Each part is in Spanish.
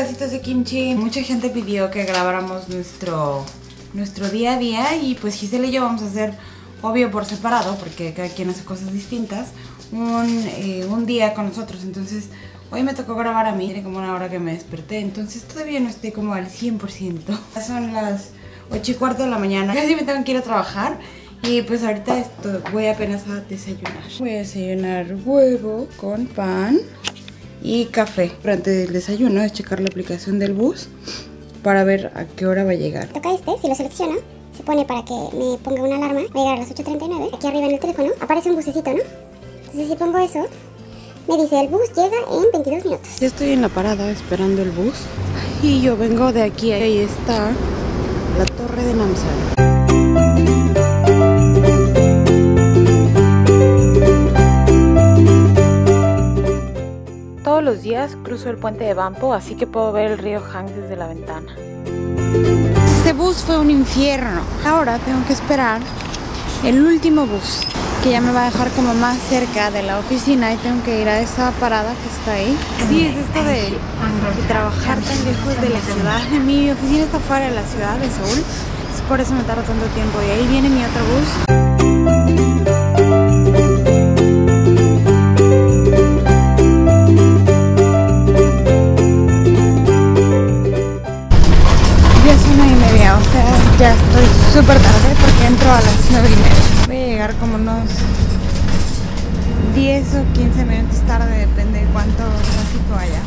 pedacitos de kimchi. Mucha gente pidió que grabáramos nuestro, nuestro día a día y pues Giselle y yo vamos a hacer, obvio por separado, porque cada quien hace cosas distintas, un, eh, un día con nosotros. Entonces hoy me tocó grabar a mí, tiene como una hora que me desperté, entonces todavía no estoy como al 100%. Son las 8 y cuarto de la mañana, casi me tengo que ir a trabajar. Y pues ahorita esto, voy apenas a desayunar. Voy a desayunar huevo con pan y café. Pero antes del desayuno es checar la aplicación del bus para ver a qué hora va a llegar. Toca este, si lo selecciono, se pone para que me ponga una alarma. Va a llegar a las 8.39. Aquí arriba en el teléfono aparece un bucecito, ¿no? Entonces si pongo eso, me dice el bus llega en 22 minutos. Ya estoy en la parada esperando el bus. Y yo vengo de aquí. Ahí está la torre de Namsal. Los días cruzo el puente de Bampo, así que puedo ver el río Hang desde la ventana. Este bus fue un infierno. Ahora tengo que esperar el último bus, que ya me va a dejar como más cerca de la oficina y tengo que ir a esa parada que está ahí. Sí, es esto de, de trabajar tan lejos de la ciudad. Mi oficina está fuera de la ciudad de Seúl, es por eso me tarda tanto tiempo. Y ahí viene mi otro bus. Ya estoy súper tarde porque entro a las nueve y media. Voy a llegar como unos 10 o 15 minutos tarde, depende de cuánto tráfico haya.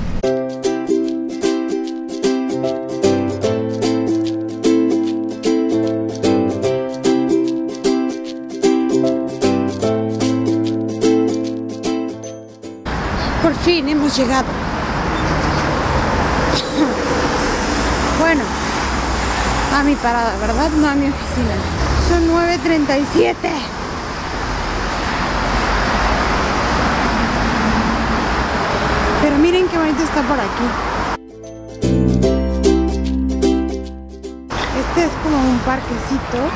Por fin hemos llegado. Bueno, mi parada, ¿verdad? No a mi oficina. Son 9.37. Pero miren qué bonito está por aquí. Este es como un parquecito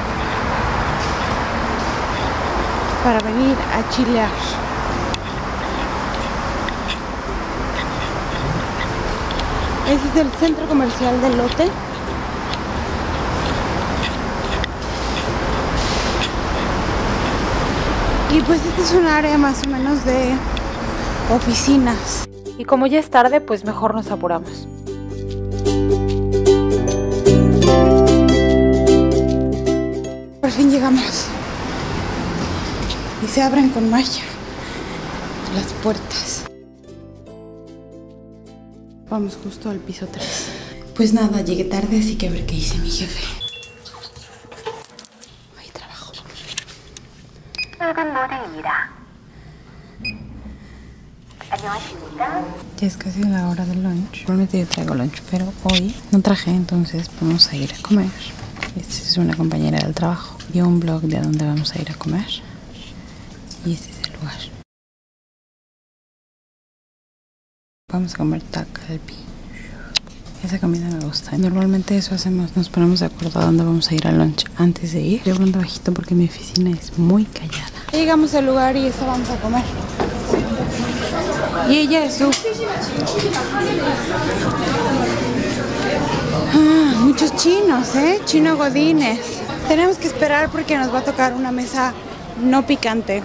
para venir a chilear. Ese es el centro comercial del lote. Y pues este es un área más o menos de oficinas. Y como ya es tarde, pues mejor nos apuramos. Por fin llegamos. Y se abren con magia las puertas. Vamos justo al piso 3. Pues nada, llegué tarde, así que a ver qué dice mi jefe. Hay trabajo. Ya es casi la hora del lunch. Normalmente yo traigo lunch, pero hoy no traje, entonces vamos a ir a comer. Esta es una compañera del trabajo. Dio un blog de dónde vamos a ir a comer. Y este es el lugar. Vamos a comer takalbi. Esa comida me gusta. Normalmente eso hacemos, nos ponemos de acuerdo a dónde vamos a ir al lunch antes de ir. Estoy hablando bajito porque mi oficina es muy callada. Llegamos al lugar y eso vamos a comer. Su... Ah, muchos chinos, ¿eh? Chino Godines. Tenemos que esperar porque nos va a tocar una mesa no picante.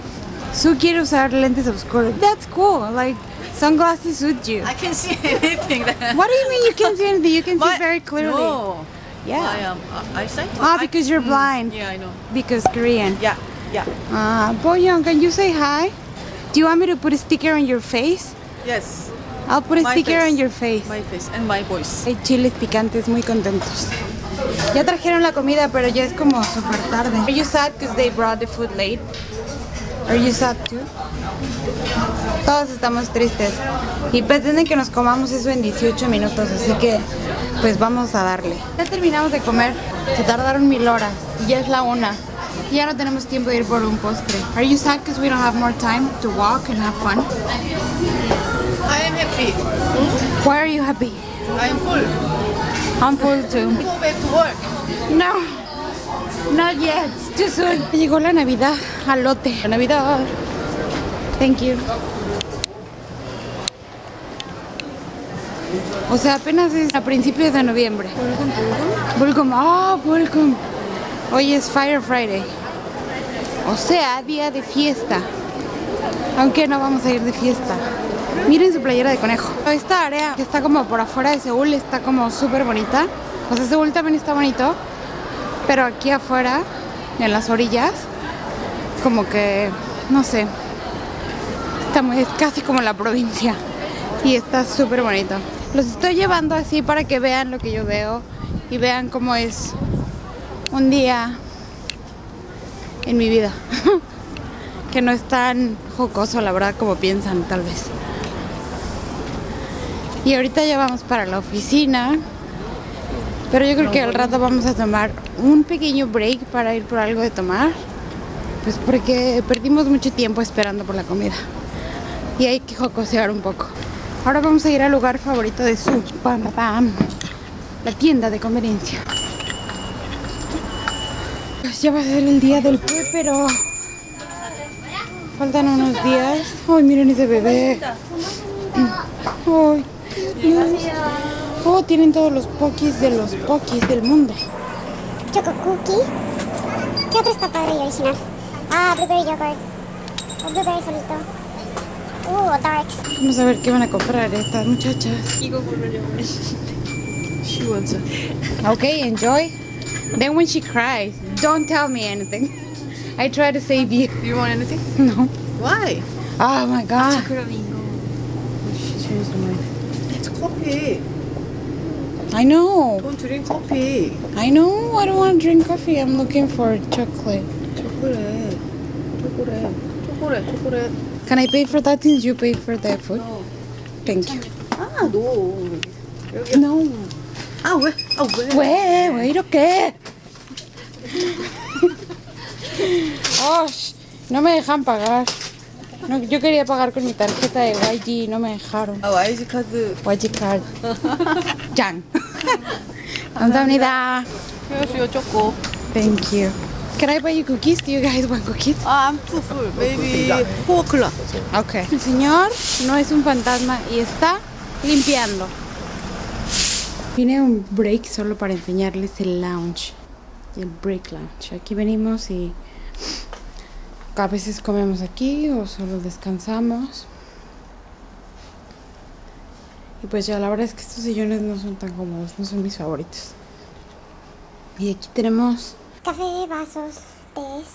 Su quiere usar lentes oscuros. That's cool. Like, sunglasses suit you. I can see anything. That What do you mean you can see anything? You can see very clearly. No. Yeah. I am uh, eyesight. Ah, I- because you're Mm, blind. Yeah, I know. Because Korean. Yeah, yeah. Ah, Boyoung, can you say hi? Do you want me to put a sticker on your face? Yes. I'll put a My sticker face. on your face. My face and my voice. Hay chiles picantes muy contentos. Ya trajeron la comida, pero ya es como súper tarde. Are you sad because they brought the food late? Are you sad too? Todos estamos tristes. Y pretenden que nos comamos eso en 18 minutos, así que pues vamos a darle. Ya terminamos de comer. Se tardaron mil horas. Y ya es la una. Y ya no tenemos tiempo de ir por un postre. Are you sad because we don't have more time to walk and have fun? I am happy. Why are you happy? I am full. I'm full too. Go back to work. No, not yet. It's too soon. Llegó la Navidad al lote. La Navidad. Thank you. O sea, apenas es a principios de noviembre. Volcom, ah, Volcom. Hoy es Fire Friday. O sea, día de fiesta. Aunque no vamos a ir de fiesta. Miren su playera de conejo. Esta área que está como por afuera de Seúl está como súper bonita. O sea, Seúl también está bonito. Pero aquí afuera, en las orillas, como que, no sé, está muy, es casi como la provincia. Y está súper bonito. Los estoy llevando así para que vean lo que yo veo y vean cómo es un día en mi vida. que no es tan jocoso, la verdad, como piensan, tal vez. Y ahorita ya vamos para la oficina. Pero yo creo que al rato vamos a tomar un pequeño break para ir por algo de tomar. Pues porque perdimos mucho tiempo esperando por la comida. Y hay que jocosear un poco. Ahora vamos a ir al lugar favorito de su pam, pam, la tienda de conveniencia ya va a ser el día del pepero faltan unos días. Ay, miren ese bebé. Ay, oh, tienen todos los pokis de los pokis del mundo. Choco cookie. ¿Qué otro está padre y original? Ah, blueberry yogurt. O blueberry solito. Uh, darks. Vamos a ver qué van a comprar estas muchachas. She wants it. Ok, enjoy. Then when she cries, don't tell me anything. I try to save you. Do you want anything? No. Why? Oh my god. 그럼 이거. She changed her mind. It's coffee. I know. Don't drink coffee. I know. I don't want to drink coffee. I'm looking for chocolate. 초콜릿. 초콜릿. 초콜릿. 초콜릿. Can I pay for that since you paid for the food? 어. Thank you. 아, 너. 여기. No. 아, 왜? 아, 왜? 왜? 왜 이렇게? oh, sh- no me dejan pagar. No, yo quería pagar con mi tarjeta de YG y no me dejaron. 아, YG 카드. YG card. 짱. 감사합니다. 헤어슈어 초코. Thank you. Can I buy you cookies? Do you guys want cookies? 아, I'm too full. Maybe four o'clock. Okay. El señor no es un fantasma y está limpiando. Vine a un break solo para enseñarles el lounge. El break lounge. Aquí venimos y a veces comemos aquí o solo descansamos. Y pues ya la verdad es que estos sillones no son tan cómodos, no son mis favoritos. Y aquí tenemos Café, vasos, tés.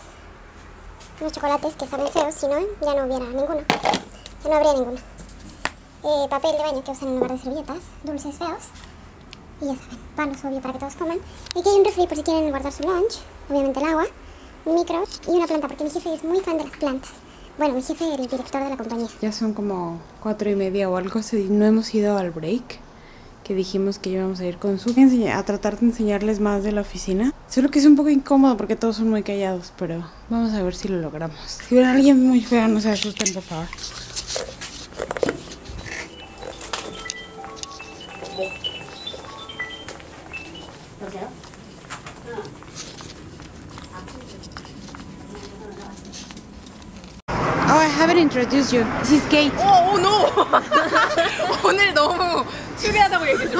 Unos chocolates que saben feos, si no, ya no hubiera ninguno. Ya no habría ninguno. Eh, papel de baño que usan en lugar de servilletas. Dulces feos. Y ya saben, palos obvio para que todos coman. Y aquí hay un refri por si quieren guardar su lunch. Obviamente el agua. Un micro y una planta, porque mi jefe es muy fan de las plantas. Bueno, mi jefe, el director de la compañía. Ya son como cuatro y media o algo. No hemos ido al break. Que dijimos que íbamos a ir con su a tratar de enseñarles más de la oficina. Solo que es un poco incómodo porque todos son muy callados, pero vamos a ver si lo logramos. Si ven a alguien muy feo, no se asusten, por favor. I haven't introduced you. This is Kate. 어, 오, 노! 오늘 너무 추리하다고 얘기 좀.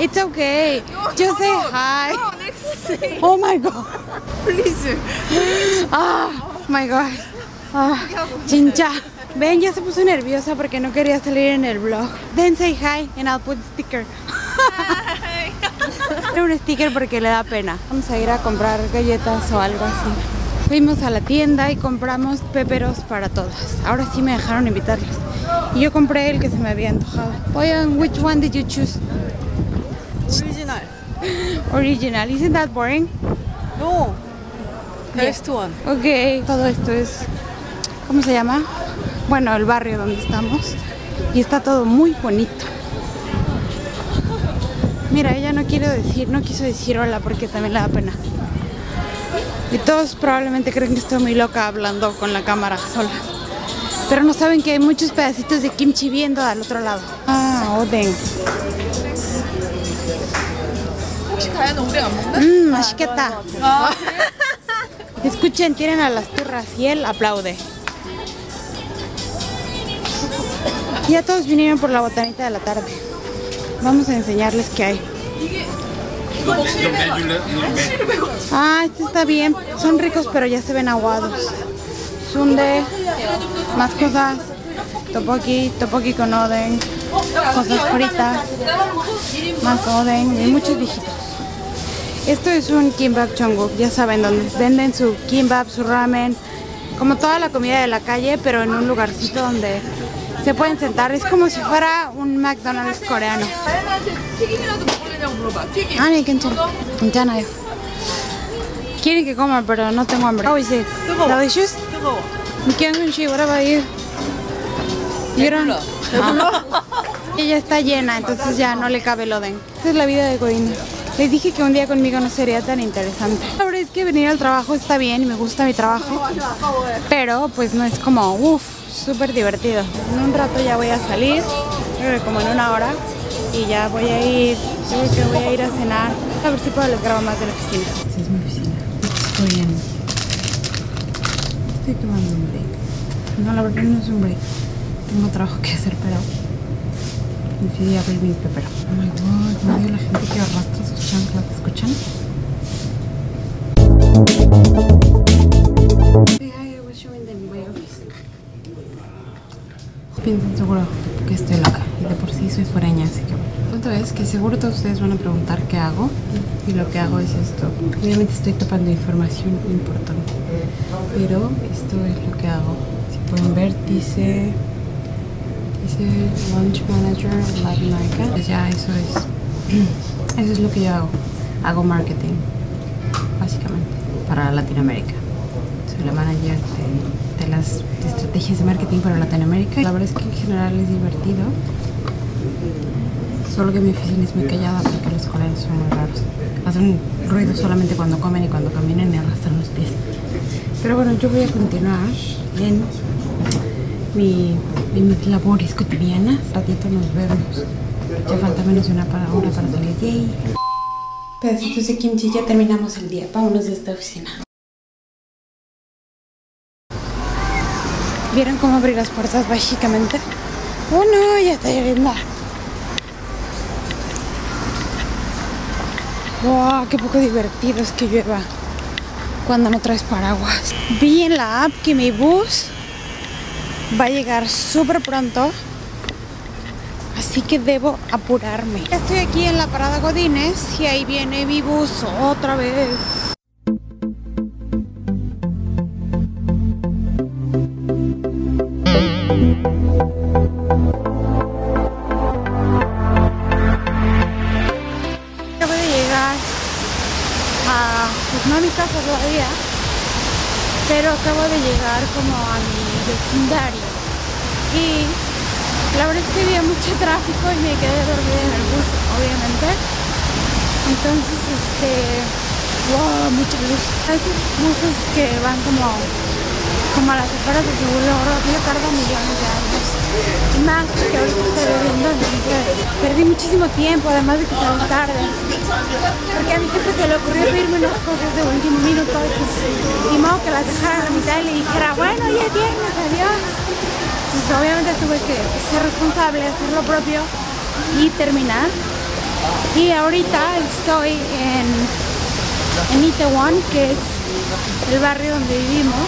It's okay. Just say hi. No, next day. Oh my god. Please. Ah, my god. Ah, chincha. Ven, ya se puso nerviosa porque no quería salir en el vlog. Then say hi and I'll put sticker. Era un sticker porque le da pena. Vamos a ir a comprar galletas o algo así. Fuimos a la tienda y compramos peperos para todas. Ahora sí me dejaron invitarles. Y yo compré el que se me había antojado. Oigan, which one did you choose? Original. Original. Isn't that boring? No. There's one. Ok. Todo esto es... ¿Cómo se llama? Bueno, el barrio donde estamos. Y está todo muy bonito. Mira, ella no quiere decir, no quiso decir hola porque también le da pena. Y todos probablemente creen que estoy muy loca hablando con la cámara sola. Pero no saben que hay muchos pedacitos de kimchi viendo al otro lado. Ah, oden. Mmm, mashiketa. Escuchen, tienen a las turras y él aplaude. Ya todos vinieron por la botanita de la tarde. Vamos a enseñarles qué hay. Ah, este está bien. Son ricos, pero ya se ven aguados. Sunde, más cosas. Topoki, topoki con oden, cosas fritas, más oden y muchos viejitos. Esto es un kimbap chongguk, ya saben, donde venden su kimbap, su ramen, como toda la comida de la calle, pero en un lugarcito donde se pueden sentar. Es como si fuera un McDonald's coreano quiero ropa. ¿Qué quieres? Ana, ¿quién Quintana dijo. Quieren que coma, pero no tengo hambre. How is it? Delicious? Me quedan un chivo, ahora va a ir. ¿Vieron? Ah. Ella está llena, entonces ya no le cabe el oden. Esta es la vida de Godín. Les dije que un día conmigo no sería tan interesante. La verdad es que venir al trabajo está bien y me gusta mi trabajo. Pero pues no es como, uff, súper divertido. En un rato ya voy a salir, como en una hora y ya voy a ir yo creo que voy a ir a cenar a ver si puedo les grabo más de la oficina. Esta es mi oficina. Estoy en estoy tomando un break. No la verdad no es un break. Tengo trabajo que hacer pero decidí abrir mi pepero oh my god odio la gente que arrastra sus chanclas ¿escuchan? Piensan seguro que estoy loca de por sí soy foreña, así que el punto es que seguro todos ustedes van a preguntar qué hago y lo que hago es esto. Obviamente estoy topando información importante, pero esto es lo que hago. Si pueden ver, dice dice Launch Manager Latin America. Pues ya eso es eso es lo que yo hago. Hago marketing, básicamente, para Latinoamérica. Soy la manager de, de las estrategias de marketing para Latinoamérica. La verdad es que en general es divertido. Solo que mi oficina es muy callada porque los coreanos son muy raros. Hacen ruido solamente cuando comen y cuando caminan y arrastran los pies. Pero bueno, yo voy a continuar en mi, en mis labores cotidianas. Ratito nos vemos. Ya falta menos de una para- hora para salir. Yay. Pedacitos de kimchi, ya terminamos el día. Vámonos de esta oficina. ¿Vieron cómo abrí las puertas básicamente? Oh no, ya está lloviendo. Wow, qué poco divertido es que llueva cuando no traes paraguas. Vi en la app que mi bus va a llegar súper pronto. Así que debo apurarme. Estoy aquí en la parada Godines y ahí viene mi bus otra vez. Como a mi vecindario. Y la verdad es que había mucho tráfico y me quedé dormida en el bus, obviamente. Entonces, este, wow, mucha luz. Hay buses que van como, como a las afueras de luego rápido tarda millones de años. Y más que ahorita está lloviendo, entonces perdí muchísimo tiempo, además de que estaba tarde. Porque a mi jefe se le ocurrió pedirme unas cosas de último minuto y pues modo que las dejara a la mitad y le dijera, bueno, ya es viernes, adiós. Pues obviamente tuve que ser responsable, hacer lo propio y terminar. Y ahorita estoy en, en Itaewon, que es el barrio donde vivimos,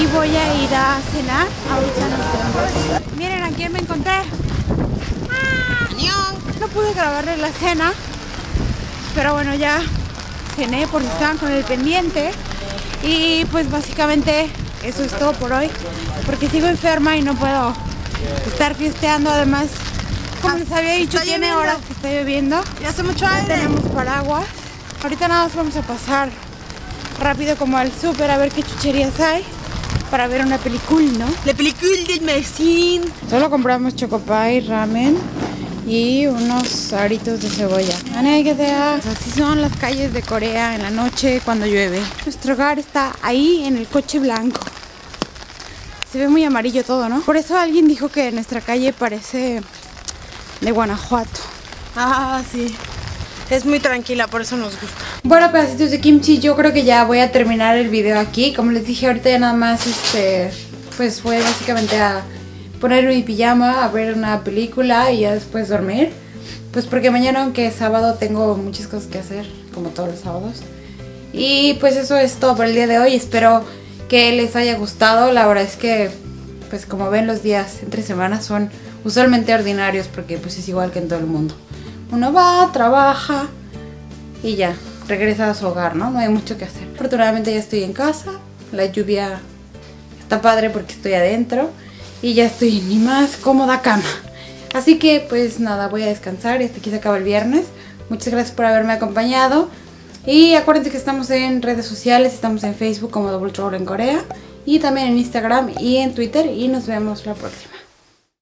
y voy a ir a cenar. Ahorita nos vemos. Miren a quién me encontré. ¡Ah! No pude grabarle la cena, pero bueno, ya cené porque estaban con el pendiente. Y pues básicamente eso es todo por hoy, porque sigo enferma y no puedo estar fiesteando. Además, como les había dicho, Está tiene lloviendo. horas que está lloviendo. Y hace mucho Ya aire. tenemos paraguas. Ahorita nada más vamos a pasar rápido como al súper a ver qué chucherías hay para ver una película, ¿no? La película del Mercín. Solo compramos chocopay, ramen y unos aritos de cebolla. Así son las calles de Corea en la noche cuando llueve. Nuestro hogar está ahí en el coche blanco. Se ve muy amarillo todo, ¿no? Por eso alguien dijo que nuestra calle parece de Guanajuato. Ah, sí. Es muy tranquila, por eso nos gusta. Bueno, pedacitos de kimchi, yo creo que ya voy a terminar el video aquí. Como les dije ahorita ya nada más, este, pues voy básicamente a poner mi pijama, a ver una película y ya después dormir. Pues porque mañana, aunque es sábado, tengo muchas cosas que hacer, como todos los sábados. Y pues eso es todo por el día de hoy. Espero que les haya gustado. La verdad es que, pues como ven, los días entre semanas son usualmente ordinarios porque pues es igual que en todo el mundo. Uno va, trabaja y ya, regresa a su hogar, ¿no? No hay mucho que hacer. Afortunadamente ya estoy en casa. La lluvia está padre porque estoy adentro y ya estoy en mi más cómoda cama. Así que pues nada, voy a descansar hasta aquí se acaba el viernes. Muchas gracias por haberme acompañado. Y acuérdense que estamos en redes sociales, estamos en Facebook como Double Trouble en Corea y también en Instagram y en Twitter y nos vemos la próxima.